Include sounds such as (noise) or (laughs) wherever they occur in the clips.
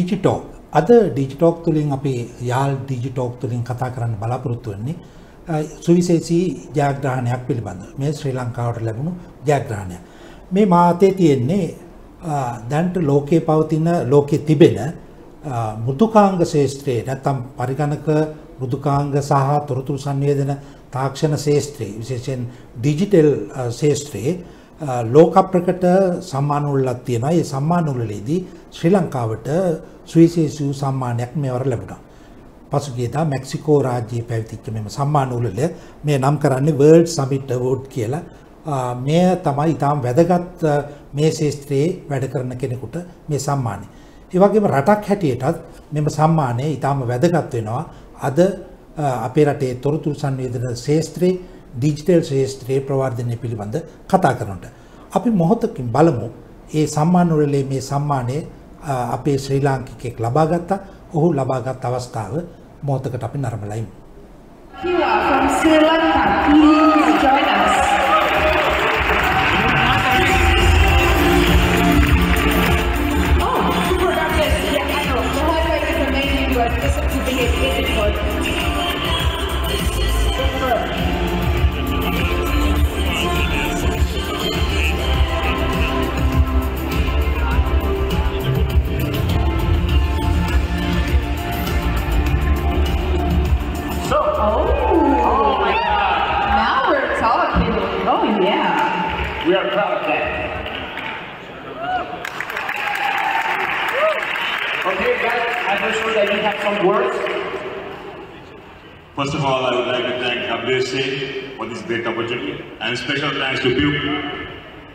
ඩිජිටෝක් අද ඩිජිටෝක් තුළින් අපි යාල් ඩිජිටෝක් තුළින් කතා කරන්න බලාපොරොත්තු වෙන්නේ සුවිශේෂී ජයග්‍රහණයක් පිළිබඳ මේ ශ්‍රී ලංකාවට ලැබුණු ජයග්‍රහණය. මේ මාතේ තියෙන්නේ දැන්ට ලෝකයේ පවතින ලෝකෙ තිබෙන මෘදුකාංග ශේෂත්‍රයේ නැත්තම් පරිගණක මෘදුකාංග සහ තොරතුරු සංවේදන තාක්ෂණ ශේෂත්‍රයේ විශේෂයෙන් ඩිජිටල් ශේෂත්‍රයේ ලෝක ප්‍රකට සම්මානවලක් තියෙනවා. ඒ සම්මානවලදී ශ්‍රී ලංකාවට සුවිශේෂී සම්මානයක් මේවර ලැබුණා. පසුගියදා මෙක්සිකෝ රාජ්‍යයේ පැවතිච්ච මෙම සම්මානවල මේ නම් කරන්නේ World Summit Award කියලා. මෙය තමයි ඊටාම් වැදගත් මේ ශාස්ත්‍රයේ වැඩ කරන කෙනෙකුට මේ සම්මානය. ඒ වගේම රටක් හැටියටත් මෙම සම්මානය ඊටාම වැදගත් වෙනවා. අද අපේ රටේ තොරතුරු සංවේදන ශාස්ත්‍රයේ ඩිජිටල් ශාස්ත්‍රයේ ප්‍රවර්ධනය පිළිබඳ කතා කරනට. අපි මොහොතකින් බලමු ඒ සම්මානවලේ මේ සම්මානය අපේ ශ්‍රී ලාංකිකයෙක් ලබා ගත්තා. ඔහු ලබාගත් අවස්ථාව මොහොතකට අපි නරඹලා ඉමු. Kiwa from Sri Lanka, please join us. That you have some words. First of all, I would like to thank Abdul Singh for this great opportunity and special thanks to Pew.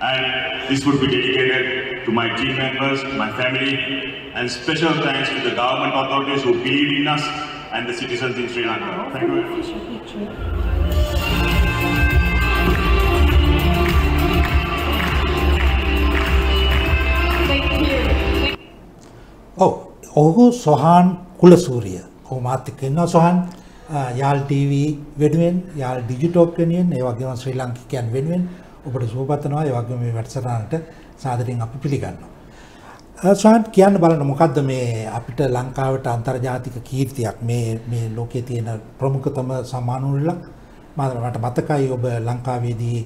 And this would be dedicated to my team members, my family, and special thanks to the government authorities who believe in us and the citizens in Sri Lanka. Thank you very much. Thank you. ඔව් ඔහු සොහාන් කුලසූරිය. ඔහු මාත් එක්ක ඉන්නවා සොහාන්. යාල් TV වෙනුවෙන් යාල් ඩිජිටෝක් වෙනුවෙන් ඒ වගේම ශ්‍රී ලාංකිකයන් වෙනුවෙන් ඔබට සුවපතනවා ඒ වගේම මේ වැඩසටහනට සාදරයෙන් අපි පිළිගන්නවා. සොහාන් කියන්න බලන්න මොකද්ද මේ අපිට ලංකාවට අන්තර්ජාතික කීර්තියක්? මේ මේ ලෝකයේ තියෙන ප්‍රමුඛතම සම්මානවලක් මට මතකයි ඔබ ලංකාවේදී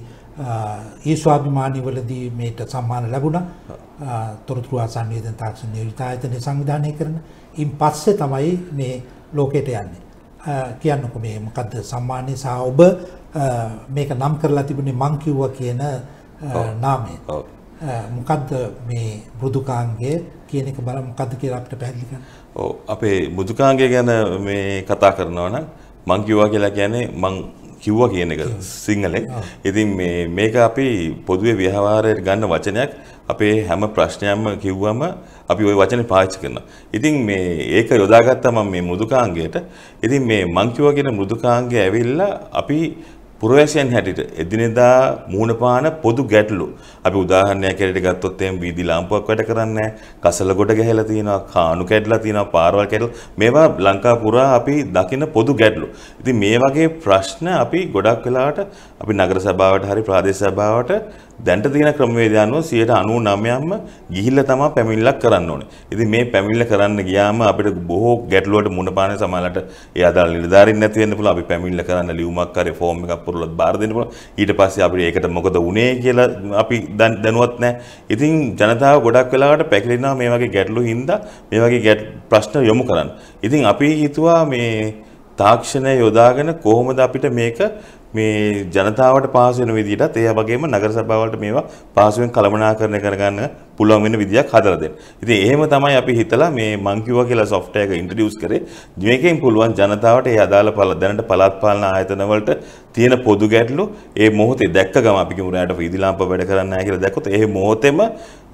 ඒ ස්වාභිමානී වලදී මේට සම්මාන ලැබුණා. තොරතුරු ආසන්නේදන තාක්ෂණ නියෝජිත ආයතනය සංවිධානය කරන. ඉන් පස්සේ තමයි මේ ලෝකයට යන්නේ. කියන්නකො මේ මොකද්ද සම්මානය සහ ඔබ මේක නම් කරලා තිබුණේ මං කිව්වා කියන නාමය ඔව්. මොකද්ද මේ මෘදුකාංගය කියන එක බලමු මොකද්ද කියලා අපිට පැහැදිලි කරන්න. ඔව් අපේ මුදුකාංගය ගැන මේ කතා කරනවා නම් මං කිව්වා කියලා කියන්නේ මං කිව්වා කියන එක සිංහලෙන්. ඉතින් මේ මේක අපි පොදුවේ ව්‍යවහාරයට ගන්න වචනයක් අපේ හැම ප්‍රශ්නයක්ම කිව්වම අපි ওই වචනේ පාවිච්චි කරනවා. ඉතින් මේ ඒක යොදාගත්තා මම මේ මෘදුකාංගයට. ඉතින් මේ මං කිව්වා කියන මෘදුකාංගය ඇවිල්ලා අපි පුරවැසියන් හැටියට එදිනෙදා මූණ පාන පොදු ගැටලු. අපි උදාහරණයක් හැටියට ගත්තොත් එහෙනම් වීදි ලාම්පුවක් වැඩ කරන්නේ නැහැ. කසල ගොඩ ගැහිලා තියෙනවා, කාණු කැඩලා තියෙනවා, පාරවල් කැඩලා. මේවා ලංකාව පුරා අපි දකින පොදු ගැටලු. ඉතින් මේ වගේ ප්‍රශ්න අපි ගොඩක් වෙලාවට අපි නගර සභාවට හරි ප්‍රාදේශ සභාවට දැන්ට තියෙන ක්‍රමවේදය අනුව 99%ක්ම ගිහිල්ලා තමයි පැමිණිල්ලක් කරන්න ඕනේ. ඉතින් මේ පැමිණිල්ල කරන්න ගියාම අපිට බොහෝ ගැටලුවට මුහුණ පාන සමාලට ඒ අදාළ නිලධාරීන් නැති වෙන්න පුළුවන්. අපි පැමිණිල්ල කරන්න ලියුමක් හරි ෆෝම් එකක් පුරලත් බාර දෙන්න පුළුවන්. ඊට පස්සේ අපිට ඒකට මොකද වුනේ කියලා අපි දැන් දැනුවත් නැහැ. ඉතින් ජනතාව ගොඩක් වෙලාවට පැකිලෙනවා මේ වගේ ගැටලු හින්දා මේ වගේ ගැට ප්‍රශ්න යොමු කරන්න. ඉතින් අපි හිතුවා මේ තාක්ෂණය යොදාගෙන කොහොමද අපිට මේක මේ ජනතාවට පහසු වෙන විදිහටත් ඒ වගේම නගර සභාවලට මේවා පහසුවෙන් කළමනාකරණය කරගන්න පුළුවන් වෙන විදියක් හදලා දෙන්න. ඉතින් එහෙම තමයි අපි හිතලා මේ මං කිව්වා කියලා software එක ඉන්ට්‍රොඩියුස් කරේ. මේකෙන් පුළුවන් ජනතාවට ඒ අදාළ පළ දැනට පළාත් පාලන ආයතන වලට තියෙන පොදු ගැටලු ඒ මොහොතේ දැක්ක ගම අපි කිමු රැයට වීදි ලාම්ප වැඩ කරන්නේ නැහැ කියලා දැක්කොත් ඒ මොහොතේම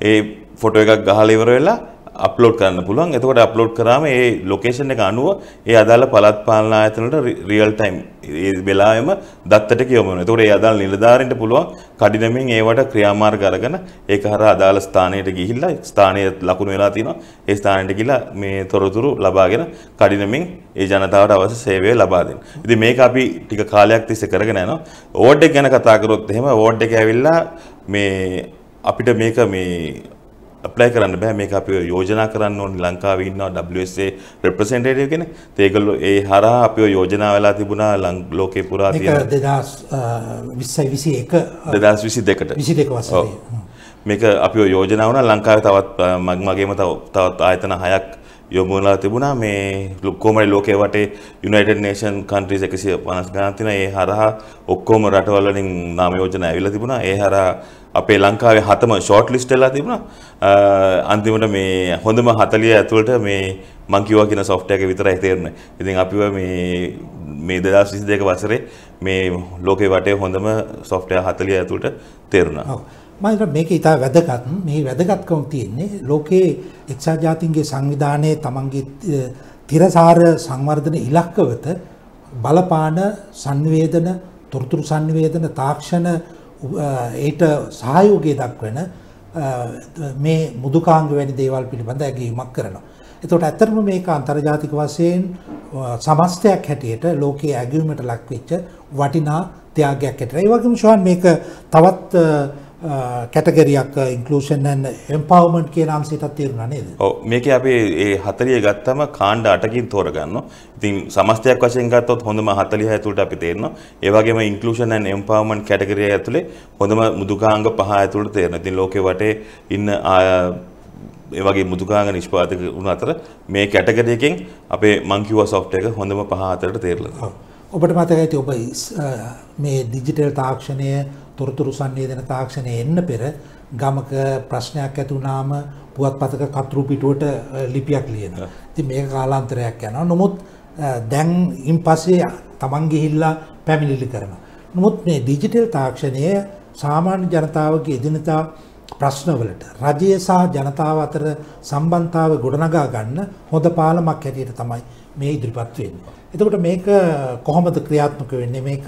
ඒ ෆොටෝ එකක් ගහලා ඉවර වෙලා අප්ලෝඩ් කරන්න පුළුවන්. එතකොට අප්ලෝඩ් කරාම ඒ ලොකේෂන් එක අනුව ඒ අදාළ පළාත් පාලන ආයතන වලට රියල් ටයිම් ඒ වෙලාවෙම දත්තට කියවම වෙනවා. එතකොට ඒ අදාළ නිලධාරීන්ට පුළුවන් කඩිනමින් ඒවට ක්‍රියාමාර්ග අරගෙන ඒක හරහා අදාළ ස්ථානයට ගිහිල්ලා ස්ථානයේ ලකුණු වෙලා තියෙනවා. ඒ ස්ථානයට ගිහිල්ලා මේ තොරතුරු ලබාගෙන කඩිනමින් ඒ ජනතාවට අවශ්‍ය සේවය ලබා දෙන්න. ඉතින් මේක අපි ටික කාලයක් තිස්සේ කරගෙන යනවා. ඕඩ් එක ගැන කතා කරොත් එහෙම ඕඩ් එක ඇවිල්ලා මේ අපිට මේක මේ ඇප්ලයි කරන්න බෑ. මේක අපි යෝජනා කරන්න ඕනේ. ලංකාවේ ඉන්නවා WSA රෙප්‍රසෙන්ටේටිව් කෙනෙක්. ඒගොල්ලෝ ඒ හරහා අපිව යෝජනා වෙලා තිබුණා. ලෝකේ පුරා තියෙන දෙදස් විස්සයි විසි එක 2022ට. විසි දෙක වසරේ. ඔව්. මේක අපිව යෝජනා වුණා. ලංකාවේ තවත් මගේම තව තවත් ආයතන හයක් යොමු වෙලා තිබුණා. මේ කොමරි ලෝකයේ වටේ යුනයිටඩ් නේෂන් කන්ට්‍රීස් 150 ගණන් තියෙනවා ඒ හරහා ඔක්කොම රටවල් වලින් නාම යෝජනා ඇවිල්ලා තිබුණා. ඒ හරහා අපේ ලංකාවේ හතම ෂෝට් ලිස්ට් වෙලා තිබුණා අ, අන්තිමට මේ හොඳම 40 ඇතුළට මේ මං කිව්වා කියන සොෆ්ට්වෙයාර් එක විතරයි තේරුනේ. ඉතින් අපිව මේ මේ 2022 වසරේ මේ ලෝකේ වටේ හොඳම සොෆ්ට්වෙයාර් 40 ඇතුළට තේරුණා. ඔව්. මම හිතනවා මේක ඉතා වැදගත් මේ වැදගත්කම තියෙන්නේ ලෝකයේ එක්සත් ජාතීන්ගේ සංවිධානයේ තමන්ගේ අ, තිරසාර සංවර්ධන ඉලක්කවත බලපාන සංවේදන තොරතුරු සංවේදන තාක්ෂණ උ- අ, ඊට සහයෝගය දක්වන අ, මේ මුදුකාංග වැනි දේවල් පිළිබඳ ඇගීමක් කරනවා. එතකොට ඇත්තටම මේක අන්තර්ජාතික වශයෙන් අ, සමස්තයක් හැටියට ලෝකයේ ඇගීමට ලක්වෙච්ච වටිනා ත්‍යාගයක් හැටියට. ඒ වගේම ෂෝන් මේක තවත් කැටගරියක් ඉන්ක්ලූෂන් ඇන් එම්පවර්මන්ට් කියන අංශයටත් තේරුණා නේද? ඔව් මේකේ අපි ඒ 40 ගත්තම කාණ්ඩ 8කින් තෝරගන්නවා. ඉතින් සමස්තයක් වශයෙන් ගත්තොත් හොඳම 40 ඇතුළට අපි තේරෙනවා. ඒ වගේම inclusion and empowerment category ඇතුලේ හොඳම මුදුකාංග පහ ඇතුළට තේරෙනවා. ඉතින් ලෝකේ වටේ ඉන්න ඒ වගේ මුදුකාංග නිෂ්පාදක වුණ අතර මේ කැටගරි එකෙන් අපේ මං කිව්වා software එක හොඳම පහ අතරට තේරලා තියෙනවා. ඔබට මතකයි ඔබ මේ ඩිජිටල් තාක්ෂණය තොරතුරු සංවේදන තාක්ෂණය එන්න පෙර ගමක ප්‍රශ්නයක් ඇති වුණාම පුවත්පතක කතුරු පිටුවට ලිපියක් ලියනවා. ඉතින් මේක කාලාන්තරයක් යනවා. නමුත් දැන් ඉන් පස්සේ තමන් ගිහිල්ලා පැමිණිලි කරනවා. නමුත් මේ ඩිජිටල් තාක්ෂණය සාමාන්‍ය ජනතාවගේ එදිනදා ප්‍රශ්නවලට රජය සහ ජනතාව අතර සම්බන්ධතාව ගොඩනගා ගන්න හොඳ පාලමක් හැටියට තමයි මේ ඉදිරිපත් වෙන්නේ. එතකොට මේක කොහොමද ක්‍රියාත්මක වෙන්නේ මේක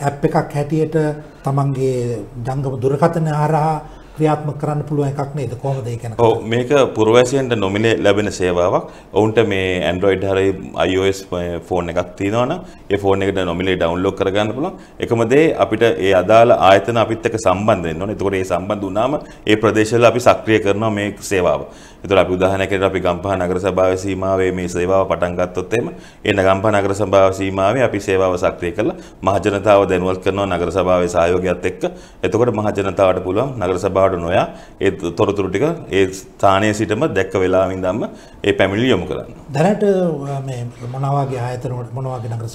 ඇප් එකක් හැටියට තමන්ගේ ජංගම දුරකථන හරහා ක්‍රියාත්මක කරන්න පුළුවන් එකක් නේද කොහොමද ඒක ගැන ඔව් මේක පුරවැසියන්ට නොමිලේ ලැබෙන සේවාවක්. ඔවුන්ට මේ Android හරි iOS ෆෝන් එකක් තියෙනවා නම් ඒ ෆෝන් එකට නොමිලේ ඩවුන්ලෝඩ් කරගන්න පුළුවන්. එකම දේ අපිට ඒ අදාළ ආයතන අපිත් එක්ක සම්බන්ධ වෙන්න ඕනේ. එතකොට ඒ සම්බන්ධ වුණාම ඒ ප්‍රදේශවල අපි සක්‍රිය කරනවා මේ සේවාව. එතකොට අපි උදාහරණයකට අපි ගම්පහ නගර සභාවේ සීමාවේ මේ සේවාව පටන් ගත්තොත් එහෙම ඒ ගම්පහ නගර සභාව සීමාවේ අපි සේවාව සක්‍රිය කරලා මහජනතාව දැනුවත් කරනවා නගර සභාවේ සහයෝගයත් එක්ක. එතකොට මහජනතාවට පුළුවන් නගර සභාවට නොයා. ඒ තොරතුරු ටික ඒ ස්ථානයේ සිටම දැක්ක වෙලාවෙ ඉඳන්ම ඒ පැමිණිලි යොමු කරන්න. දැනට මොනවාගේ ආයතන වලට මොනවාගේ නගර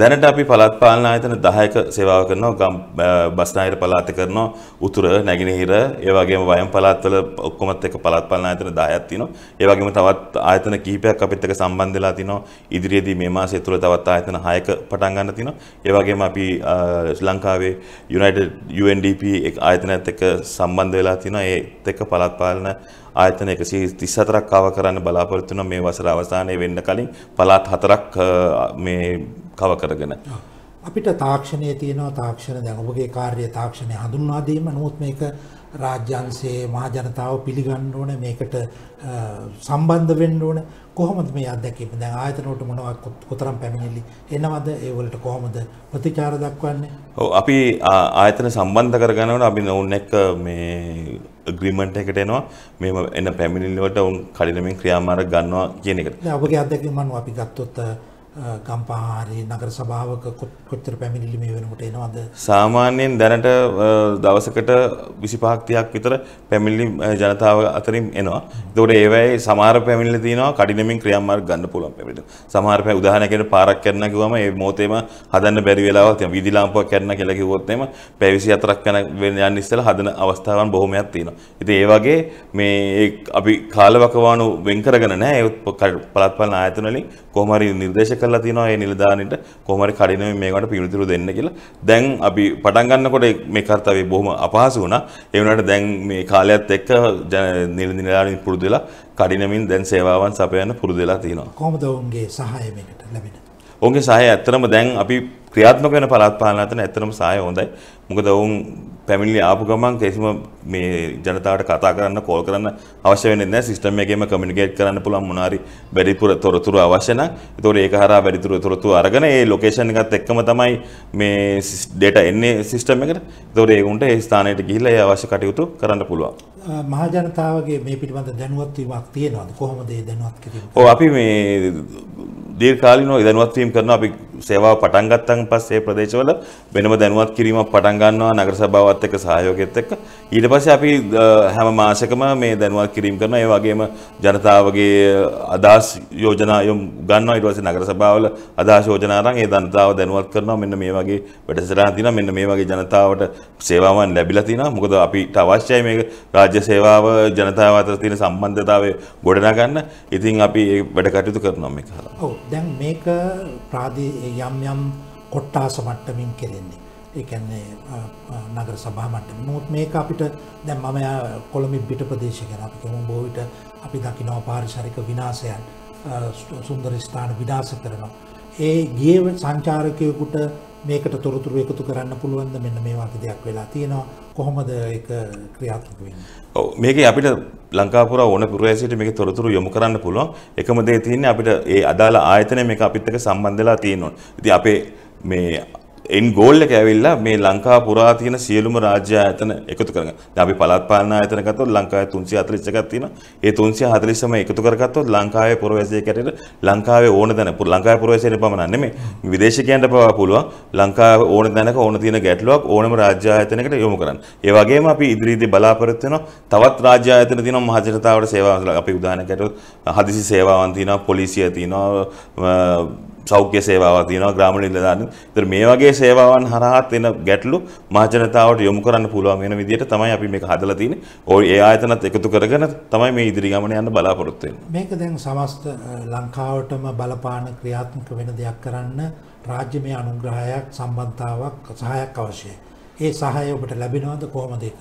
දැනට අපි පළාත් පාලන ආයතන 10ක සේවාව කරනවා ගම් බස්නාහිර පළාතේ කරනවා උතුර නැගෙනහිර ඒ වගේම වයම් පළාත්වල ඔක්කොමත් එක්ක පළාත් පාලන ආයතන 10ක් තියෙනවා. ඒ වගේම තවත් ආයතන කිහිපයක් අපිත් එක්ක සම්බන්ධ වෙලා තිනවා. ඉදිරියේදී මේ මාසය තුල තවත් ආයතන 6ක පටන් ගන්න තිනවා. ඒ වගේම අපි ශ්‍රී ලංකාවේ යුනයිටඩ් UNDP එක ආයතනයත් එක්ක සම්බන්ධ වෙලා තිනවා. ඒත් එක්ක පළාත් පාලන ආයතන 134ක් කව කරන්න බලාපොරොත්තු වෙනවා මේ වසර අවසානයේ වෙන්න කලින් පළාත් හතරක් අ, මේ කව කරගෙන. අපිට තාක්ෂණය තියෙනවා. තාක්ෂණ දැන් ඔබගේ කාර්ය තාක්ෂණය හඳුන්වා දීම. නමුත් මේක රාජ්‍යංශයේ මහජනතාව පිළිගන්න ඕන. මේකට අ, සම්බන්ධ වෙන්න ඕන. කොහොමද මේ අත්දැකීම? දැන් ආයතන වලට මොනවා කොතරම් පැමිණිලි? එනවද ඒ වලට කොහොමද ප්‍රතිචාර දක්වන්නේ? ඔව් අපි ආයතන සම්බන්ධ කරගන්නවට අපි ඔවුන් එක්ක මේ ඇග්‍රීමන්ට් එකට එනවා. මේම එන පැමිණිලි වලට ඔවුන් කඩිනමින් ක්‍රියාමාර්ග ගන්නවා කියන එකට. දැන් ඔබගේ අත්දැකීම අනුව අපි ගත්තොත් අ, ගම්පහ හරි නගර සභාවක කො- කොච්චර පැමිණිලි මේ වෙනකොට එනවද සාමාන්‍යයෙන් දැනට අ, දවසකට 25ක් 30ක් විතර පැමිණිලි අ, ජනතාව අතරින් එනවා. ඒතකොට ඒවැයි සමහර පැමිණිලි තියෙනවා කඩිනමින් ක්‍රියාමාර්ග ගන්න පුළුවන් පැමිණිලි. සමහර පැ උදාහරණයකට පාරක් කරන්න කිව්වම ඒ මොහොතේම හදන්න බැරි වෙලාවක් තියෙනවා. වීදි ලාම්පුවක් කරන්න කියලා කිව්වොත් එහෙම පැය 24ක් යන වෙන යන්න ඉස්සෙල්ලා හදන අවස්ථාවන් බොහොමයක් තියෙනවා. ඉතින් ඒ වගේ මේ ඒ අපි කාලවකවානු වෙන් කරගෙන නැහැ. ඒ ක- පළාත් පාලන ආයතන වලින් කොහොම හරි නිර්දේශ කරලා තියෙනවා ඒ නිලධාරීන්ට කොහොම හරි කඩිනමින් මේකට පිළිතුරු දෙන්න කියලා. දැන් අපි පටන් ගන්නකොට මේ කාර්යය බොහොම අපහසු වුණා. ඒ වුණාට දැන් මේ කාලයත් එක්ක නිලධාරීන් පුරුදු වෙලා කඩිනමින් දැන් සේවාවන් සපයන්න පුරුදු වෙලා තියෙනවා. කොහොමද ඔවුන්ගේ සහාය මේකට ලැබෙන්නේ ඔවුන්ගේ සහය ඇත්තටම දැන් අපි ක්‍රියාත්මක වෙන පළාත් පාලන අතර ඇත්තටම සහාය හොඳයි. මොකද ඔවුන් පැමිණිලි ආපු ගමන් කිසිම මේ ජනතාවට කතා කරන්න කෝල් කරන්න අවශ්‍ය වෙන්නේ නැහැ. සිස්ටම් එකේම කමියුනිකේට් කරන්න පුළුවන් මොනාරි වැඩිපුර තොරතුරු අවශ්‍ය නම්. ඒතකොට ඒක හරහා වැඩිපුර තොරතුරු අරගෙන ඒ ලොකේෂන් එකත් එක්කම තමයි මේ ඩේටා එන්නේ සිස්ටම් එකට. ඒතකොට ඒගොන්ට ඒ ස්ථානයට ගිහිල්ලා ඒ අවශ්‍ය කටයුතු කරන්න පුළුවන්. මහජනතාවගේ මේ පිළිබඳ දැනුවත්වීමක් තියෙනවාද? කොහොමද ඒ දැනුවත් කිරීම? ඔව් අපි මේ දීර්ඝකාලීනව දැනුවත් වීම කරනවා. අපි සේවාව පටන් ගත්තන් පස්සේ ප්‍රදේශවල වෙනම දැනුවත් කිරීමක් පටන් ගන්නවා නගර සභාවත් එක්ක සහයෝගයත් එක්ක. ඊට පස්සේ අපි අ, හැම මාසෙකම මේ දැනුවත් කිරීම කරනවා. ඒ වගේම ජනතාවගේ අදහස් යෝජනා යොමු ගන්නවා. ඊට පස්සේ නගර සභාවල අදහස් යෝජනා අරන් ඒ ජනතාව දැනුවත් කරනවා. මෙන්න මේ වගේ වැඩසටහන් තියෙනවා. මෙන්න මේ වගේ ජනතාවට සේවාවන් ලැබිලා තියෙනවා. මොකද අපිට අවශ්‍යයි මේක. රාජ්‍ය සේවාව ජනතාව අතර තියෙන සම්බන්ධතාවය ගොඩනගන්න. ඉතින් අපි ඒ වැඩ කටයුතු කරනවා මේක හරහා ඔව්. දැන් මේක ප්‍රාදී යම් යම් කොට්ටාස මට්ටමින් කෙරෙන්නේ. ඒ කියන්නේ අ, අ, නගර සභා මට්ටමින්. නමුත් මේක අපිට දැන් මම යා කොළඹ පිට ප්‍රදේශ ගැන අපි කියමු. බොහෝ විට අපි දකිනවා පාරිසරික විනාශයන් අ, සු- සුන්දර ස්ථාන විනාශ කරනවා. ඒ ගිය සංචාරකයෙකුට මේකට තොරතුරු එකතු කරන්න පුළුවන්ද? මෙන්න මේ වගේ දෙයක් වෙලා තියෙනවා. කොහොමද ඒක ක්‍රියාත්මක වෙන්නේ? ඔව්. මේකේ අපිට ලංකාපුර ඕන පුරවැසියට මේක තොරතුරු යොමු කරන්න පුළුවන්. එකම දේ තියෙන්නේ අපිට ඒ අදාළ ආයතනය මේක අපිත් එක්ක සම්බන්ධ වෙලා තියෙනවා. ඉතින් අපේ මේ එන් ගෝල් එක ඇවිල්ලා මේ ලංකා පුරා තියෙන සියලුම රාජ්‍ය ආයතන එකතු කරගන්න. දැන් අපි පළාත් පාලන ආයතන ගත්තොත් ලංකාවේ 341ක් තියෙනවා. ඒ 340ම එකතු කරගත්තොත් ලංකාවේ පුරවැසියෙක් ඇටියට ලංකාවේ ඕන තැන පුර- ලංකාවේ පුරවැසියෙක් පමණක් නෙමෙයි විදේශිකයන්ට පවා පුළුවන් ලංකාවේ ඕන තැනක ඕන තියෙන ගැටලුවක් ඕනම රාජ්‍ය ආයතනයකට යොමු කරන්න. ඒ වගේම අපි ඉදිරියේදී බලාපොරොත්තු වෙනවා තවත් රාජ්‍ය ආයතන තියෙනවා මහ ජනතාවට සේවාවන් අපි උදාහරණයක් ගත්තොත් හදිසි සේවාවන් තියෙනවා පොලිසිය තියෙනවා අ, සෞඛ්‍ය සේවාවක් තියෙනවා ග්‍රාම නිලධාරීන්. ඒතර මේ වගේ සේවාවන් හරහා එන ගැටලු මහ ජනතාවට යොමු කරන්න පුළුවන් වෙන විදිහට තමයි අපි මේක හදලා තියෙන්නේ. ඔය ඒ ආයතනත් එකතු කරගෙන තමයි මේ ඉදිරි ගමන යන්න බලාපොරොත්තු වෙන්නේ. මේක දැන් සමස්ත අ, ලංකාවටම බලපාන ක්‍රියාත්මක වෙන දෙයක් කරන්න රාජ්‍යමය අනුග්‍රහයක් සම්බන්ධතාවක් සහයක් අවශ්‍යයි. ඒ සහය ඔබට ලැබෙනවද කොහොමද ඒක?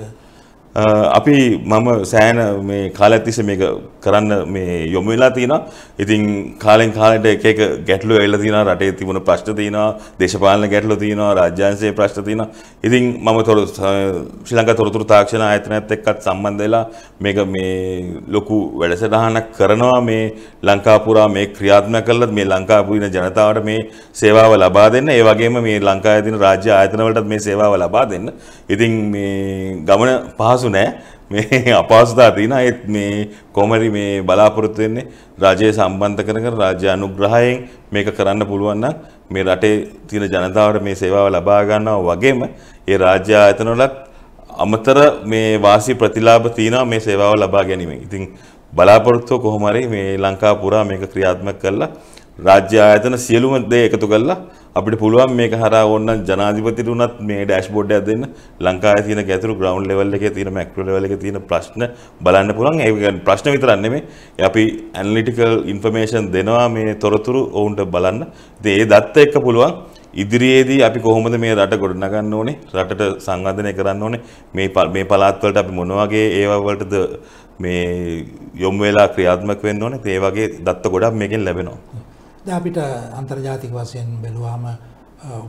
අ, අපි මම සෑන මේ කාලයක් තිස්සේ මේක කරන්න මේ යොමු වෙලා තියෙනවා. ඉතින් කාලෙන් කාලෙට එක එක ගැටලු ඇවිල්ලා තියෙනවා. රටේ තිබුණ ප්‍රශ්න තියෙනවා. දේශපාලන ගැටලු තියෙනවා. රාජ්‍යාංශයේ ප්‍රශ්න තියෙනවා. ඉතින් මම තොර ශ්‍රී ලංකා තොරතුරු තාක්ෂණ ආයතනයත් එක්කත් සම්බන්ධ වෙලා මේක මේ ලොකු වැඩසටහනක් කරනවා මේ ලංකා පුරා මේ ක්‍රියාත්මක කළා මේ ලංකාවේ ඉන්න ජනතාවට මේ සේවාව ලබා දෙන්න. ඒ වගේම මේ ලංකාවේ තියෙන රාජ්‍ය ආයතන වලටත් මේ සේවාව ලබා දෙන්න. ඉතින් මේ ගමන පහසු නෑ. මේ (laughs) අපහසුතා තියෙනවා. ඒත් මේ කොමරි මේ බලාපොරොත්තු වෙන්නේ රාජ්‍ය සම්බන්ධ කරගෙන රාජ්‍ය අනුග්‍රහයෙන් මේක කරන්න පුළුවන් නම් මේ රටේ තියෙන ජනතාවට මේ සේවාව ලබා ගන්නවා වගේම ඒ රාජ්‍ය ආයතන වලත් අමතර මේ වාසි ප්‍රතිලාභ තියෙනවා මේ සේවාව ලබා ගැනීමෙන්. ඉතින් බලාපොරොත්තුව කොහොම හරි මේ ලංකා පුරා මේක ක්‍රියාත්මක කරලා රාජ්‍ය ආයතන සියලුම දේ එකතු කරලා අපිට පුළුවන් මේක හරහා ඕන ජනාධිපතිට උනත් මේ ඩෑෂ්බෝඩ් එකක් දෙන්න. ලංකාවේ තියෙන ගැතුරු ග්‍රවුන්ඩ් ලෙවල් එකේ තියෙන මැක්‍රෝ ලෙවල් එකේ තියෙන ප්‍රශ්න බලන්න පුළුවන්. ඒ කියන්නේ ප්‍රශ්න විතරක් නෙමෙයි. අපි ඇනලිටිකල් ඉන්ෆර්මේෂන් දෙනවා මේ තොරතුරු ඔවුන්ට බලන්න. ඉතින් ඒ දත්ත එක්ක පුළුවන්. ඉදිරියේදී අපි කොහොමද මේ රට ගොඩනගන්න ඕනේ? රටට සංවර්ධනය කරන්න ඕනේ? මේ ප- මේ පළාත් වලට අපි මොන වගේ ඒවා වලටද මේ යොමු වෙලා ක්‍රියාත්මක වෙන්න ඕනේ? ඒ වගේ දත්ත ගොඩක් මේකෙන් ලැබෙනවා. දැන් අපිට අන්තර්ජාතික වශයෙන් බැලුවාම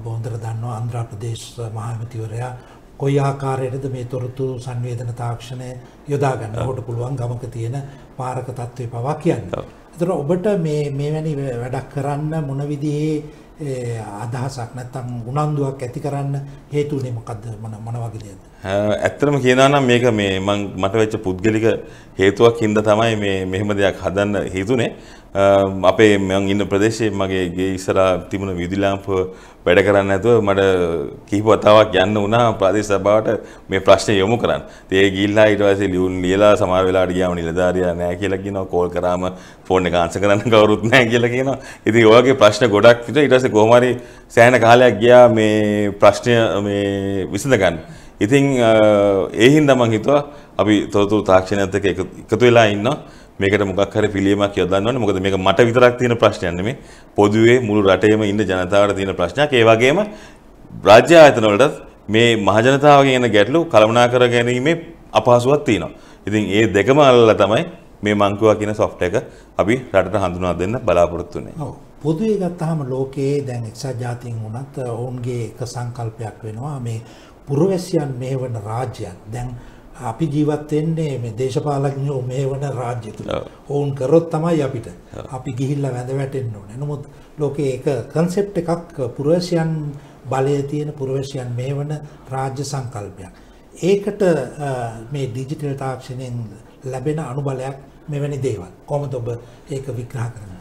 හොඳට දන්නවා ආන්ධ්‍ර ප්‍රදේශ මහමැතිවරයා කොයි ආකාරයටද මේ තොරතුරු සංවේදන තාක්ෂණය යොදා ගන්න. ඔහුට පුළුවන් ගමක තියෙන පාරක තත්ත්වය පවා කියන්න. ඒතර ඔබට මේ මේවැනි වැඩක් කරන්න මොන විදිහේ ඒ, අදහසක් නැත්නම් උනන්දුවක් ඇති කරන්න හේතුනේ මොකද්ද මොන වගේ දෙයක්ද? ඇත්තටම කියනවා නම් මේක මේ මං මට වෙච්ච පුද්ගලික හේතුවක් හින්දා තමයි මේ මෙහෙම දෙයක් හදන්න හිතුනේ. අම්, අපේ මං ඉන්න ප්‍රදේශයේ මගේ ගේ ඉස්සරහා තිබුණ විදුලි ලාම්පුව වැඩ කරන්නේ නැතුව මට කිහිප වතාවක් යන්න වුණා ප්‍රදේශ සභාවට මේ ප්‍රශ්නේ යොමු කරන්න. ඉතින් ඒ ගිහිල්ලා ඊට පස්සේ ලියුම් ලියලා සමහර වෙලාවට ගියාම නිලධාරියා නැහැ කියලා කියනවා කෝල් කරාම ෆෝන් එක ආන්සර් කරන්න (laughs) කවුරුත් නැහැ කියලා කියනවා. ඉතින් ඔය වගේ ප්‍රශ්න ගොඩක් විතර ඊට පස්සේ කොහොම හරි සෑහෙන කාලයක් ගියා මේ ප්‍රශ්නය මේ විසඳ ගන්න. ඉතින් අ, ඒ හින්දා මං හිතුවා අපි තොරතුරු තාක්ෂණයත් එක්ක එකතු එකතු වෙලා ඉන්නවා. මේකට මොකක් හරි පිළියමක් යොදන්න ඕනේ. මොකද මේක මට විතරක් තියෙන ප්‍රශ්නයක් නෙමෙයි. පොදුවේ මුළු රටේම ඉන්න ජනතාවට තියෙන ප්‍රශ්නයක්. ඒ වගේම රාජ්‍ය ආයතන වලට මේ මහජනතාවගේ එන ගැටලු කළමනා කර ගැනීමේ අපහසුවක් තියෙනවා. ඉතින් ඒ දෙකම අල්ලලා තමයි මේ මංකුවා කියන software එක අපි රටට හඳුනා දෙන්න බලාපොරොත්තු වෙන්නේ. ඔව්. පොදුවේ ගත්තාම ලෝකයේ දැන් එක්සත් ජාතීන් වුණත් ඔවුන්ගේ එක සංකල්පයක් වෙනවා මේ පුරවැසියන් මෙහෙවන රාජ්‍යයක්. දැන් අපි ජීවත් වෙන්නේ මේ දේශපාලඥයෝ මෙහෙවන රාජ්‍ය තුල. ඔව්. ඔවුන් කරොත් තමයි අපිට. අපි ගිහිල්ලා වැඳ වැටෙන්න ඕනේ. නමුත් ලෝකයේ එක කන්සෙප්ට් එකක් පුරවැසියන් බලය තියෙන පුරවැසියන් මෙහෙවන රාජ්‍ය සංකල්පයක්. ඒකට මේ ඩිජිටල් තාක්ෂණයෙන් ලැබෙන අනුබලයක් මෙවැනි දේවල්. කොහොමද ඔබ ඒක විග්‍රහ කරන්නේ?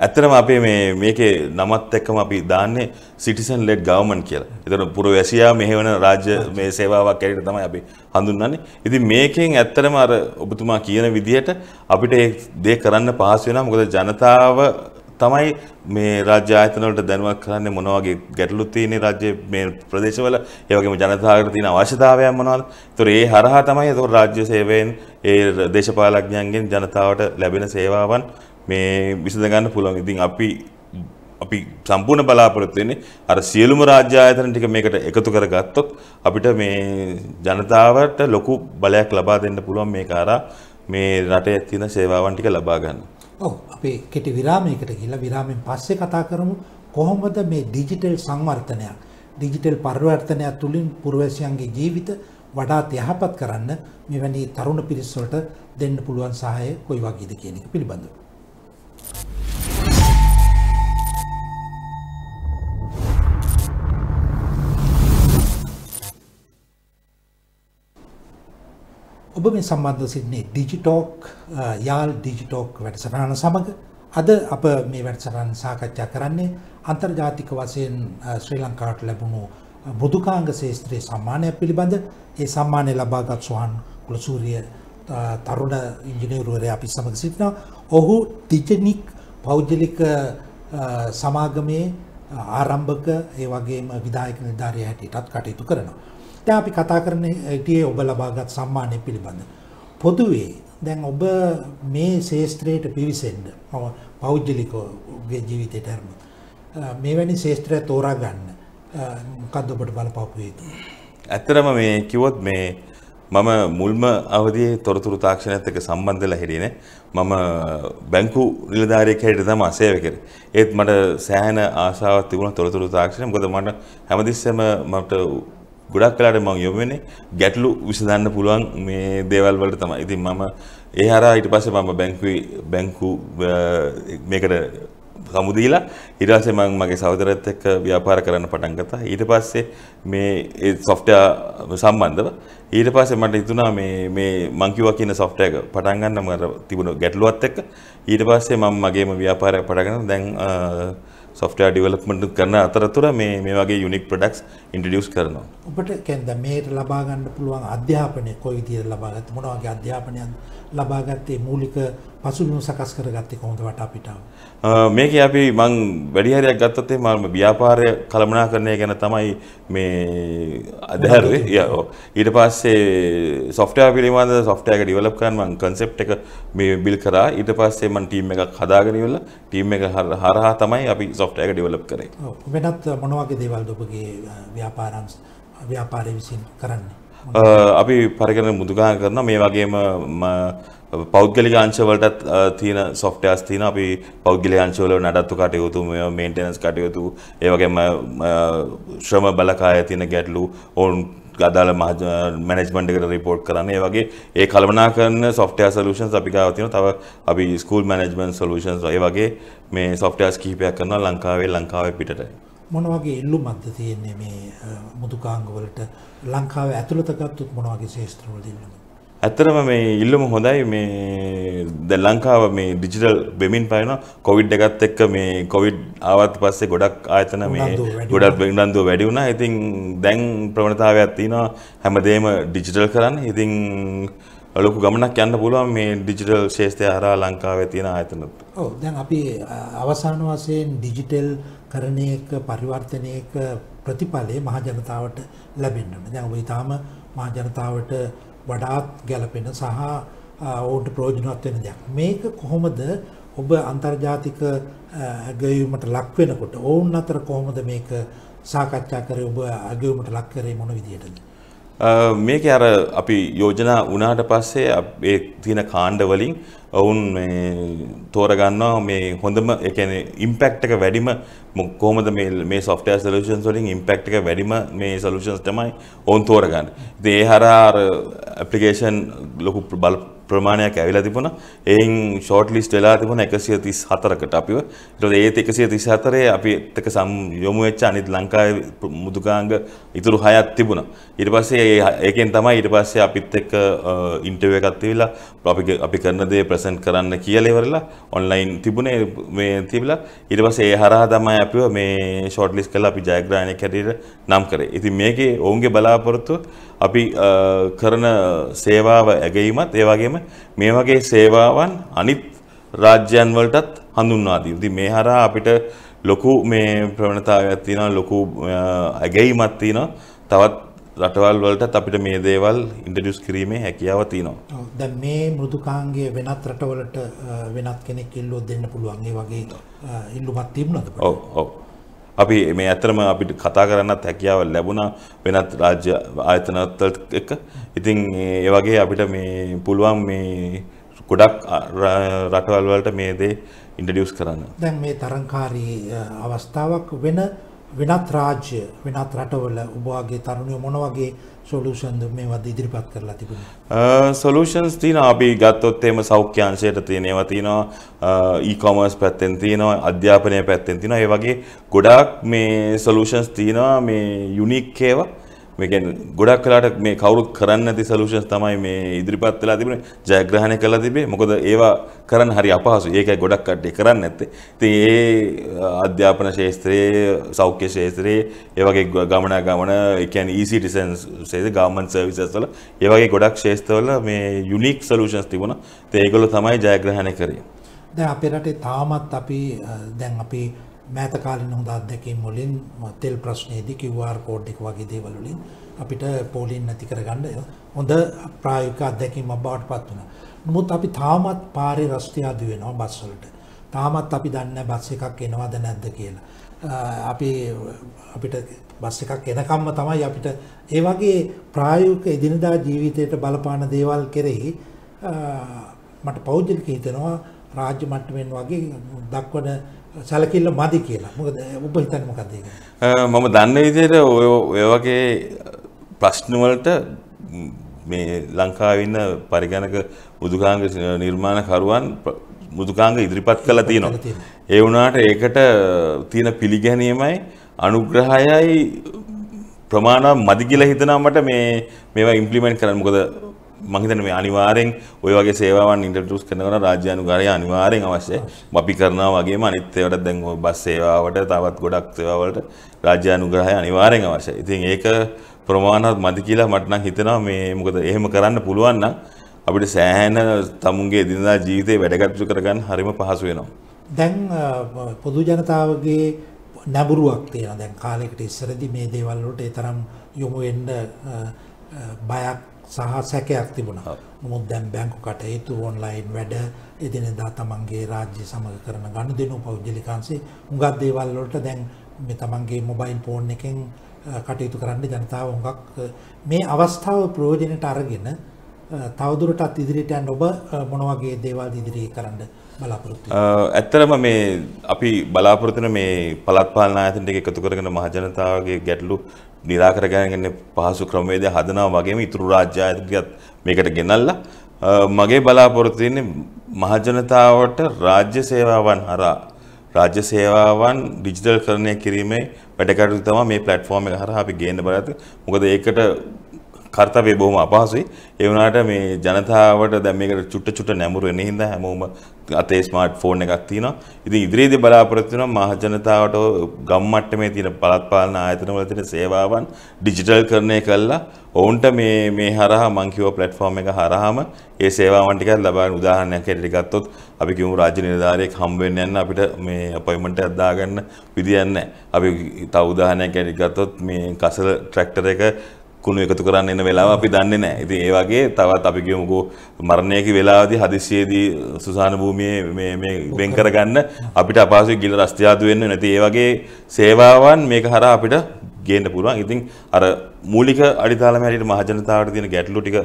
ඇත්තටම අපේ මේ මේකේ නමත් එක්කම අපි දාන්නේ සිටිසන් ලෙඩ් ගවර්න්මන්ට් කියලා. ඒතර පුරවැසියා මෙහෙවන රාජ්‍ය මේ සේවාවක් ඇරෙට තමයි අපි හඳුන්වන්නේ. ඉතින් මේකෙන් ඇත්තටම අර ඔබතුමා කියන විදිහට අපිට ඒ දේ කරන්න පහසු වෙනවා. මොකද ජනතාව තමයි මේ රාජ්‍ය ආයතන වලට දැනුවත් කරන්නේ මොන වගේ ගැටලු තියෙන රාජ්‍ය මේ ප්‍රදේශවල ඒ වගේම ජනතාවට තියෙන අවශ්‍යතාවයන් මොනවද? ඒතර ඒ හරහා තමයි ඒතර රාජ්‍ය සේවයෙන් ඒ දේශපාලඥයන්ගෙන් ජනතාවට ලැබෙන සේවාවන් මේ විසඳ ගන්න පුළුවන්. ඉතින් අපි අපි සම්පූර්ණ බලාපොරොත්තු වෙන්නේ අර සියලුම රාජ්‍ය ආයතන ටික මේකට එකතු කරගත්තොත් අපිට මේ ජනතාවට ලොකු බලයක් ලබා දෙන්න පුළුවන් මේක අරා මේ රටේ තියෙන සේවාවන් ටික ලබා ගන්න. ඔව් අපි කෙටි විරාමයකට ගිහිල්ලා විරාමයෙන් පස්සේ කතා කරමු කොහොමද මේ ඩිජිටල් සංවර්ධනයක් ඩිජිටල් පරිවර්තනයක් තුලින් පුරවැසියන්ගේ ජීවිත වඩාත් යහපත් කරන්න මෙවැනි තරුණ පිරිස් වලට දෙන්න පුළුවන් සහාය කොයි වගේද කියන එක පිළිබඳව. ඔබ මේ සම්බන්ධ සිටින්නේ ඩිජිටෝක් යාල් ඩිජිටෝක් වැඩසටහන සමග අද අප මේ වැඩසටහන සාකච්ඡා කරන්නේ අන්තර්ජාතික වශයෙන් අ, ශ්‍රී ලංකාවට ලැබුණු අ, මෘදුකාංග ශේත්‍රයේ සම්මානය පිළිබඳ ඒ සම්මානය ලබාගත් සුහන් කුලසූරිය අ, තරුණ ඉංජිනේරුවරයා අපි සමග සිටිනවා. ඔහු ටිජනික් පෞද්ගලික අ, සමාගමේ ආරම්භක ඒ වගේම විදායක නිලධාරිය හැටියටත් කටයුතු කරනවා. දැන් අපි කතා කරන්නේ හිටියේ ඔබ ලබාගත් සම්මානය පිළිබඳ. පොදුවේ දැන් ඔබ මේ ශේෂ්ත්‍රයට පිවිසෙන්න මම පෞද්ගලිකව ඔබේ ජීවිතයට අරමු. අ, මෙවැනි ශේෂ්ත්‍රය තෝරා ගන්න අ, මොකද්ද ඔබට බලපාපු හේතුව? ඇත්තරම මේ කිව්වොත් මේ මම මුල්ම අවදියේ තොරතුරු තාක්ෂණයත් එක්ක සම්බන්ධ වෙලා හිටියේ නේ. මම බැංකු නිලධාරියෙක් හැටියට තමයි සේවය කරේ. ඒත් මට සෑහෙන ආශාවක් තිබුණා තොරතුරු තාක්ෂණය. මොකද මට හැමතිස්සෙම මට ගොඩක් වෙලාට මම යොමු වෙන්නේ ගැටලු විසඳන්න පුළුවන් මේ දේවල් වලට තමයි. ඉතින් මම ඒ හරහා ඊට පස්සේ මම බැංකුවේ බැංකු අ, මේකට සමුදීලා ඊට පස්සේ මම මගේ සහෝදරයත් එක්ක ව්‍යාපාර කරන්න පටන් ගත්තා. ඊට පස්සේ මේ ඒ software සම්බන්ධව ඊට පස්සේ මට හිතුණා මේ මේ මං කිව්වා කියන software එක පටන් ගන්න මට තිබුණ ගැටලුවත් එක්ක ඊට පස්සේ මම මගේම ව්‍යාපාරයක් පටන් ගන්න දැන් software development කරන අතරතුර මේ මේ වගේ unique products introduce කරනවා. ඔබට කියන්නේ දැන් මේකට ලබා ගන්න පුළුවන් අධ්‍යාපනය කොයි විදිහට ලබා ගත්තේ මොන වගේ අධ්‍යාපනයක් ලබා ගත්තේ මූලික පසුබිම සකස් කරගත්තේ කොහොමද වටා පිටාව? අ, මේකේ අපි මං වැඩි හරියක් ගත්තොත් මම ව්‍යාපාරය කළමනාකරණය ගැන තමයි මේ ඔව්. ඊට පස්සේ software පිළිබඳ software එක develop කරන්න මං concept එක මේ build කරා. ඊට පස්සේ මං team එකක් හදාගෙන ඉවරලා team එක හර- හරහා තමයි අපි software එක develop කරේ. ඔව්. වෙනත් මොන වගේ දේවල්ද ඔබගේ ව්‍යාපාරංශ ව්‍යාපාරය විසින් කරන්නේ? අ, අපි පරිගණන මුදුගා කරනවා. මේ වගේම ම- පෞද්ගලික අංශවලටත් අ, තියෙන softwares තියෙනවා අපි පෞද්ගලික අංශවල නඩත්තු කටයුතු මේන්ටෙනන්ස් කටයුතු ඒ වගේම අ, ශ්‍රම බලකාය තියෙන ගැටලු ඔවුන් අදාළ මැනේජ්මන්ට් එකට රිපෝට් කරන්න. ඒ වගේ ඒ කළමනාකරන software solutions අපි ගාව තියෙනවා. තව අපි school management solutions ඒ වගේ මේ softwares කිහිපයක් කරනවා ලංකාවේ ලංකාවේ පිටට. මොන වගේ ඉල්ලුමක්ද තියෙන්නේ මේ මුදුකාංග වලට ලංකාවේ ඇතුළත ගත්තොත් මොන වගේ ශේෂ්ත්‍රවලද ඉල්ලුම? ඇත්තරම මේ ඉල්ලුම හොඳයි මේ දැන් ලංකාව මේ ඩිජිටල් වෙමින් පයනවා කොවිඩ් එකත් එක්ක මේ කොවිඩ් ආවත් පස්සේ ගොඩක් ආයතන මේ ගොඩක් උනන්දුව වැඩි වුණා. ඉතින් දැන් ප්‍රවණතාවයක් තියෙනවා හැමදේම ඩිජිටල් කරන්න. ඉතින් ලොකු ගමනක් යන්න පුළුවන් මේ ඩිජිටල් ශේෂ්ත්‍රය හරහා ලංකාවේ තියෙන ආයතනත්. ඔව් දැන් අපි අ, අවසාන වශයෙන් ඩිජිටල් කරණයක පරිවර්තනයක ප්‍රතිඵලය මහ ජනතාවට ලැබෙන්න ඕනේ. දැන් ඔබ ඊටාම මහ ජනතාවට වඩාත් ගැළපෙන සහ අ, ඔවුන්ට ප්‍රයෝජනවත් වෙන දෙයක්. මේක කොහොමද ඔබ අන්තර්ජාතික අ, අගයීමට ලක් වෙනකොට ඔවුන් අතර කොහොමද මේක සාකච්ඡා කරේ ඔබ අගයීමට ලක් කරේ මොන විදිහටද? මේක අර අපි යෝජනා වුණාට පස්සේ අප- ඒ තියෙන කාණ්ඩ වලින් ඔවුන් මේ තෝරගන්නවා මේ හොඳම ඒ කියන්නේ ඉම්පැක්ට් එක වැඩිම මො- කොහොමද මේ මේ software solutions වලින් ඉම්පැක්ට් එක වැඩිම මේ solutions තමයි ඔවුන් තෝරගන්නේ. ඉතින් ඒ හරහා අර application ලොකු බල ප්‍රමාණයක් ඇවිලා තිබුණා. එයින් ෂෝට් ලිස්ට් වෙලා තිබුණා 134කට අපිව. ඊට පස්සේ ඒත් 134 අපිත් එක්ක සම් යොමු වෙච්ච අනිත් ලංකාවේ මුදුකාංග ඉතුරු හයක් තිබුණා. ඊට පස්සේ ඒ- ඒකෙන් තමයි ඊට පස්සේ අපිත් එක්ක ඉන්ටර්විව් එකක් තිබිලා අපි අපි කරන දේ ප්‍රසන්ට් කරන්න කියලා ඉවරලා ඔන්ලයින් තිබුණේ මේ තිබිලා ඊට පස්සේ ඒ හරහා තමයි අපිව මේ ෂෝට් ලිස්ට් කරලා අපි ජයග්‍රහණයක් හැටියට නම් කරේ. ඉතින් මේකේ ඔවුන්ගේ බලාපොරොත්තුව අපි කරන සේවාව ඇගීමත් ඒ වගේම මේ වගේ සේවාවන් අනිත් රාජ්‍යයන් වලටත් හඳුන්වා දීම. ඉතින් මේ හරහා අපිට ලොකු මේ ප්‍රවණතාවයක් තියෙනවා ලොකු ඇගීමක් තියෙනවා. තවත් රටවල් වලටත් අපිට මේ දේවල් ඉන්ට්‍රොඩියුස් කිරීමේ හැකියාව තියෙනවා. දැන් මේ මෘදුකාංගයේ වෙනත් රටවලට වෙනත් කෙනෙක් ඉල්ලුවොත් දෙන්න පුළුවන්. ඒ වගේ ඉල්ලුමක් තිබුණාද? ඔව් ඔව්. අපි මේ ඇත්තටම අපිට කතා කරන්නත් හැකියාව ලැබුණා වෙනත් රාජ්‍ය ආයතනත් එක්ක. ඉතින් ඒ වගේ අපිට මේ පුළුවන් මේ ගොඩක් අ, ර- රටවල් වලට මේ දේ ඉන්ට්‍රොඩියුස් කරන්න. දැන් මේ තරංකාරී අ, අවස්ථාවක් වෙන වෙනත් රාජ්‍ය වෙනත් රටවල ඔබ වගේ තරුණයෝ මොන වගේ සොලියුෂන්ද මේවද ඉදිරිපත් කරලා තිබුණේ? සොලූෂන්ස් තියෙනවා. අපි ගත්තොත් එහෙම සෞඛ්‍යංශයට තියෙන ඒවා තියෙනවා. ඊ-කොමර්ස් පැත්තෙන් තියෙනවා අධ්‍යාපනය පැත්තෙන් තියෙනවා. ඒ වගේ ගොඩාක් මේ සොලූෂන්ස් තියෙනවා. මේ යුනික් ඒවා. මේ කියන්නේ ගොඩක් වෙලාට මේ කවුරුත් කරන්නේ නැති සොලූෂන්ස් තමයි මේ ඉදිරිපත් වෙලා තිබුණේ ජයග්‍රහණය කළා තිබේ මොකද ඒවා කරන්න හරි අපහසුයි. ඒකයි ගොඩක් කට්ටිය කරන්නේ නැත්තේ. ඉතින් ඒ අධ්‍යාපන ශාස්ත්‍රයේ සෞඛ්‍ය ශාස්ත්‍රයේ ඒ වගේ ගමන ගමන ඒ කියන්නේ e-citizen ශාස්ත්‍රයේ government services වල ඒ වගේ ගොඩක් ශාස්ත්‍රවල මේ යුනික් සොලූෂන්ස් තිබුණා. ඉතින් ඒගොල්ලෝ තමයි ජයග්‍රහණය කරේ. දැන් අපේ රටේ තාමත් අපි අ, දැන් අපි මෑත කාලින හොඳ අත්දැකීම් වලින් ම, තෙල් ප්‍රශ්නයේදී QR කෝඩ් එක වගේ දේවල් වලින් අපිට පෝලින් නැති කරගන්න හොඳ ප්‍රායෝගික අත්දැකීමක් බවට පත් වුණා. නමුත් අපි තාමත් පාරේ රස්තිය අඩු වෙනවා බස් වලට. තාමත් අපි දන්නේ නැහැ බස් එකක් එනවද නැද්ද කියලා. අ, අපි අපිට බස් එකක් එනකම්ම තමයි අපිට ඒ වගේ ප්‍රායෝගික එදිනදා ජීවිතයට බලපාන දේවල් කෙරෙහි අ, මට පෞද්ගලික හිතෙනවා රාජ්‍ය මට්ටමින් වගේ දක්වන සැලකිල්ල මදි කියලා. මොකද ඔබ හිතන්නේ මොකක්ද ඒක? මම දන්න විදිහට ඔය ඔය වගේ ප්‍රශ්න වලට ම්, ලංකාවේ ඉන්න පරිගණක මුදුකාංග නිර්මාණකරුවන් මුදුකාංග ඉදිරිපත් කළා තියෙනවා. ඒ වුණාට ඒකට තියෙන පිළිගැනීමයි අනුග්‍රහයයි ප්‍රමාණවත් මදි කියලා හිතනවා මට මේ මේවා ඉම්ප්ලිමන්ට් කරන්න. මොකද මම හිතන්නේ මේ අනිවාර්යෙන් ওই වගේ සේවාවන් ඉන්ට්‍රොඩියුස් කරනකොට රාජ්‍යානුගාරය අනිවාර්යෙන් අවශ්‍යයි. අපි කරනවා වගේම අනිත් ඒවාට දැන් ඔය බස් සේවාවට තවත් ගොඩක් සේවාවලට රාජ්‍යානුග්‍රහය අනිවාර්යෙන් අවශ්‍යයි. ඉතින් ඒක ප්‍රමාණවත් මදි කියලා මට නම් හිතෙනවා මේ මොකද එහෙම කරන්න පුළුවන් නම් අපිට සෑහෙන තමුන්ගේ එදිනදා ජීවිතේ වැඩ කටයුතු කරගන්න හරිම පහසු වෙනවා. දැන් අ, පොදු ජනතාවගේ නැඹුරුවක් තියෙනවා. දැන් කාලයකට ඉස්සරදී මේ දේවල් වලට ඒ තරම් යොමු වෙන්න අ, අ, බයක් සහ සැකයක් තිබුණා. නමුත් දැන් බැංකු කටයුතු ඔන්ලයින් වැඩ එදිනෙදා තමන්ගේ රාජ්‍ය සමග කරන ගනුදෙනු පෞද්ගලිකාංශේ හුඟක් දේවල් වලට දැන් මේ තමන්ගේ මොබයිල් ෆෝන් එකෙන් කටයුතු කරන්න ජනතාව හුඟක් මේ අවස්ථාව ප්‍රයෝජනයට අරගෙන තවදුරටත් ඉදිරියට යන්න ඔබ මොන වගේ දේවල් ඉදිරියේ කරන්න බලාපොරොත්තු? ඇත්තරම මේ අපි බලාපොරොත්තු වෙන මේ පළාත් පාලන ආයතන ටික එකතු කරගෙන මහජනතාවගේ ගැටලු නිරාකර ගැනීම පහසු ක්‍රමවේදය හදනවා වගේම ඉතුරු රාජ්‍ය ආයතන ටිකත් මේකට ගෙනල්ලා අ, මගේ බලාපොරොත්තු වෙන්නේ මහජනතාවට රාජ්‍ය සේවාවන් හරහා. රාජ්‍ය සේවාවන් ඩිජිටල් කරණය කිරීමේ වැඩ කටයුතු තමයි මේ ප්ලැට්ෆෝම් එක හරහා අපි ගේන්න බලද්දී. මොකද ඒකට කර්තව්‍ය බොහොම අපහසුයි. ඒ වුණාට මේ ජනතාවට දැන් මේකට චුට්ට චුට්ට නැඹුරු වෙන හින්දා හැමෝම අතේ ස්මාර්ට් ෆෝන් එකක් තියෙනවා. ඉතින් ඉදිරියේදී බලාපොරොත්තු වෙනවා මහ ජනතාවට ගම් මට්ටමේ තියෙන පළාත් පාලන ආයතන වල තියෙන සේවාවන් ඩිජිටල් කරණය කළා ඔවුන්ට මේ මේ හරහා මං කිව්ව ප්ලැට්ෆෝම් එක හරහාම ඒ සේවාවන් ටිකක් ලබා ගන්න උදාහරණයක් හැටියට ගත්තොත් අපි කියමු රාජ්‍ය නිලධාරියෙක් හම්බ වෙන්න යන්න අපිට මේ අපොයින්ට්මන්ට් එකක් දාගන්න විදියක් නැහැ. අපි තව උදාහරණයක් හැටියට ගත්තොත් මේ කසල ට්‍රැක්ටර් එක කුණු එකතු කරන්න එන වෙලාව අපි දන්නේ නැහැ. ඉතින් ඒ වගේ තවත් අපි කියමුකෝ මරණයක වෙලාවදී හදිස්සියේදී සුසාන භූමියේ මේ මේ වෙන් කරගන්න අපිට අපහසුයි ගිල රස්තියාදු වෙන්න නැති ඒ වගේ සේවාවන් මේක හරහා අපිට ගේන්න පුළුවන්. ඉතින් අර මූලික අඩිතාලම හැටියට මහජනතාවට තියෙන ගැටලු ටික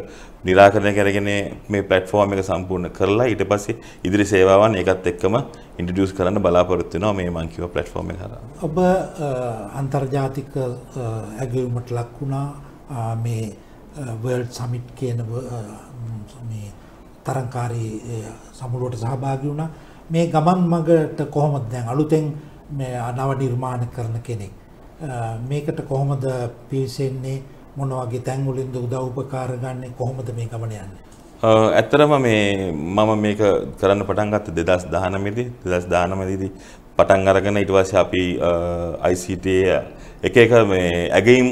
निराකරණය කරගෙන මේ ප්ලැට්ෆෝම් එක සම්පූර්ණ කරලා ඊට පස්සේ ඉදිරි සේවාවන් ඒකත් එක්කම ඉන්ට්‍රොඩියුස් කරන්න බලාපොරොත්තු වෙනවා මේ මං කිව්ව ප්ලැට්ෆෝම් එක හරහා. ඔබ අ, අන්තර්ජාතික අ, ඇගයුමට ලක් වුණා අ, මේ වර්ල්ඩ් සමිට් කියන ව- අ, ම්, මේ තරංකාරී අ, සමුළුවට සහභාගි වුණා. මේ ගමන් මගට කොහොමද දැන් අලුතෙන් මේ නව නිර්මාණ කරන කෙනෙක්? අ, මේකට කොහොමද පිවිසෙන්නේ? මොන වගේ තැන්වලින්ද උදව් උපකාර ගන්න? කොහොමද මේ ගමන යන්නේ? අ, ඇත්තරම මේ මම මේක කරන්න පටන් ගත්ත දෙදස් දානමේදී දෙදස් දානමදීදී පටන් අරගෙන ඊට පස්සේ අපි ICT එක එක මේ ඇගයිම්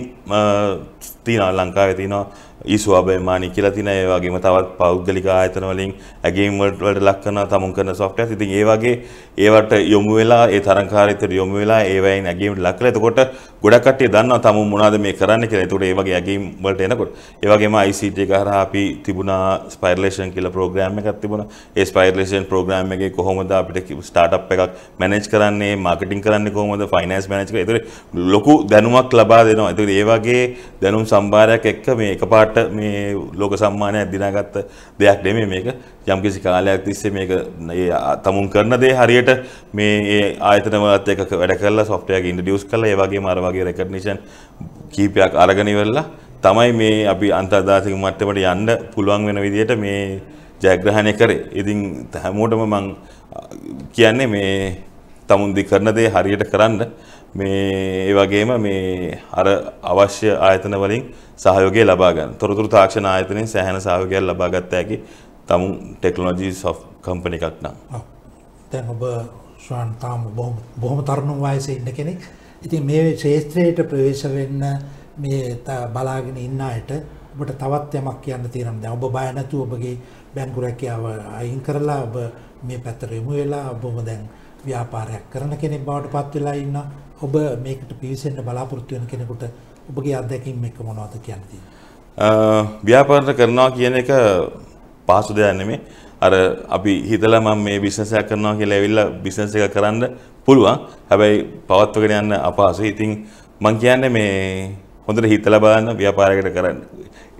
තියෙනවා ලංකාවේ තියෙනවා ඊසුවබේමානි කියලා තියෙන ඒ වගේම තවත් පෞද්ගලික ආයතන වලින් ඇගේම් වලට වලට ලක් කරන තමුන් කරන සොෆ්ට්වෙයාර් ඉතින් ඒ වගේ ඒවට යොමු වෙලා ඒ තරංකාරීත්වයට යොමු වෙලා ඒවයින් ඇගේම්ට ලක් කරලා එතකොට ගොඩක් කට්ටිය දන්නවා තමුන් මොනවද මේ කරන්න කියලා. එතකොට ඒ වගේ ඇගේම් වලට එනකොට ඒ වගේම ICT එක හරහා අපි තිබුණා ස්පයිරලේෂන් කියලා ප්‍රෝග්‍රෑම් එකක් තිබුණා. ඒ ස්පයිරලේෂන් ප්‍රෝග්‍රෑම් එකේ කොහොමද අපිට ස්ටාර්ට්අප් එකක් මැනේජ් කරන්නේ, මාකටිං කරන්නේ කොහොමද, ෆයිනෑන්ස් මැනේජ් කරන්නේ. ඒතකොට ලොකු දැනුමක් ලබා දෙනවා. ඒතකොට ඒ වගේ දැනුම් සම්භාරයක් එක්ක මේ එකපාරට මේ ලෝක සම්මානයක් දිනාගත්ත දෙයක් නෙමෙයි මේක. යම්කිසි කාලයක් තිස්සේ මේක ඒ තමුන් කරන දේ හරියට මේ ඒ ආයතන වලත් එක්ක වැඩ කරලා සොෆ්ට්වෙයාර් එක ඉන්ට්‍රොඩියුස් කරලා ඒ වගේම අර වගේ රෙකග්නිෂන් කීපයක් අරගෙන ඉවරලා තමයි මේ අපි අන්තර්ජාතික මට්ටමට යන්න පුළුවන් වෙන විදිහට මේ ජයග්‍රහණය කරේ. ඉතින් හැමෝටම මං කියන්නේ මේ තමුන් දි කරන දේ හරියට කරන්න මේ ඒ වගේම මේ අර අවශ්‍ය ආයතන වලින් සහයෝගය ලබා ගන්න. තොරතුරු තාක්ෂණ ආයතනයෙන් සෑහෙන සහයෝගයක් ලබා ගත්ත හැකි තමුන් ටෙක්නොලොජි සොෆ්ට් කම්පැනි එකක් නම්. දැන් ඔබ ස්වාන් තාම බොහොම බොහොම තරුණ වයසේ ඉන්න කෙනෙක්. ඉතින් මේ ශේත්‍රයට ප්‍රවේශ වෙන්න මේ බලාගෙන ඉන්න අයට ඔබට තවත් යමක් කියන්න තියෙනවා. දැන් ඔබ බය නැතුව ඔබගේ බැංකු රැකියාව අයින් කරලා ඔබ මේ පැත්තට යොමු වෙලා ඔබම දැන් ව්‍යාපාරයක් කරන කෙනෙක් බවට පත් වෙලා ඉන්න. ඔබ මේකට පිවිසෙන්න බලාපොරොත්තු වෙන කෙනෙකුට ඔබගේ අත්දැකීම් එක්ක මොනවද කියන්න තියෙන්නේ? අ, ව්‍යාපාර කරනවා කියන එක පහසු දෙයක් නෙමෙයි. අර අපි හිතලා මම මේ බිස්නස් එකක් කරනවා කියලා ඇවිල්ලා බිස්නස් එක කරන්න පුළුවන්. හැබැයි පවත්වගෙන යන්න අපහසුයි. ඉතින් මම කියන්නේ මේ හොඳට හිතලා බලන්න ව්‍යාපාරයකට කරන්න.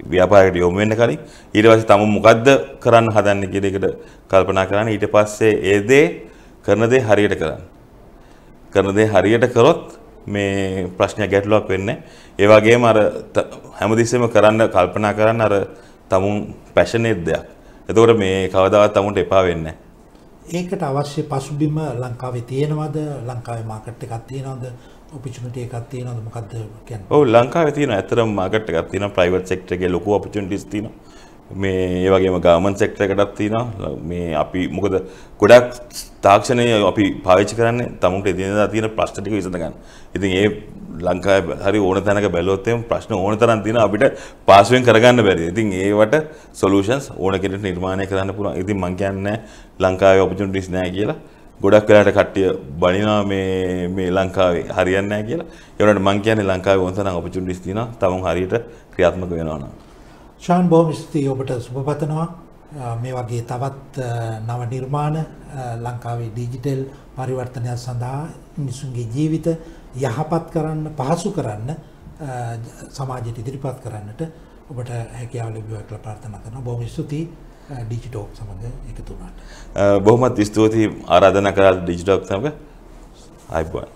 ව්‍යාපාරයකට යොමු වෙන්න කලින් ඊට පස්සේ තම මොකද්ද කරන්න හදන්නේ කියන එකට කල්පනා කරන්න. ඊට පස්සේ ඒ දේ කරන දේ හරියට කරන්න. කරන දේ හරියට කරොත් මේ ප්‍රශ්නයක් ගැටලුවක් වෙන්නේ ඒ වගේම අර ත- හැමතිස්සෙම කරන්න කල්පනා කරන්න අර තමුන් පැෂනේට් දෙයක්. එතකොට මේ කවදාවත් තමුන්ට එපා වෙන්නේ ඒකට අවශ්‍ය පසුබිම ලංකාවේ තියෙනවද? ලංකාවේ මාකට් එකක් තියෙනවද? ඔපිචුනිටි එකක් තියෙනවද? මොකක්ද කියන්නේ? ඔව් ලංකාවේ තියෙන ඇත්තටම මාකට් එකක් තියෙනවා. ප්‍රයිවට් සෙක්ටර් එකේ ලොකු ඔපචුනිටිස් තියෙනවා. මේ ඒ වගේම ගවර්න්මන්ට් සෙක්ටර් එකටත් තියෙනවා. මේ අපි මොකද ගොඩක් තාක්ෂණය අපි පාවිච්චි කරන්නේ තමුන්ට එදිනෙදා තියෙන ප්‍රශ්න ටික විසඳ ගන්න. ඉතින් ඒ ලංකාවේ හරි ඕන තැනක බැලුවොත් එම් ප්‍රශ්න ඕන තරම් තියෙනවා අපිට පාසුවෙන් කරගන්න බැරි. ඉතින් ඒවට සොලියුෂන්ස් ඕන කෙනෙකුට නිර්මාණය කරන්න පුළුවන්. ඉතින් මම කියන්නේ ලංකාවේ ඔපචුනිටිස් නැහැ කියලා. ගොඩක් වෙලාට කට්ටිය බනිනවා මේ මේ ලංකාවේ හරියන්නේ නැහැ කියලා. ඒ වුණාට මම කියන්නේ ලංකාවේ ඕන තරම් ඔපචුනිටිස් තියෙනවා. තමුන් හරියට ක්‍රියාත්මක වෙනවා නම්. ශාන් බොහොම ස්තුතියි ඔබට සුබ පතනවා අ, මේ වගේ තවත් අ, නව නිර්මාණ අ, ලංකාවේ ඩිජිටල් පරිවර්තනයක් සඳහා මිනිසුන්ගේ ජීවිත යහපත් කරන්න පහසු කරන්න අ, සමාජයට ඉදිරිපත් කරන්නට ඔබට හැකියාව ලැබුවා කියලා ප්‍රාර්ථනා කරනවා. බොහොම ස්තුතියි ඩිජිටෝක් සමග එකතු වුණාට. අ, බොහොමත් ස්තුතියි ආරාධනා කරලා ඩිජිටල් සමග. ආයිබෝන්.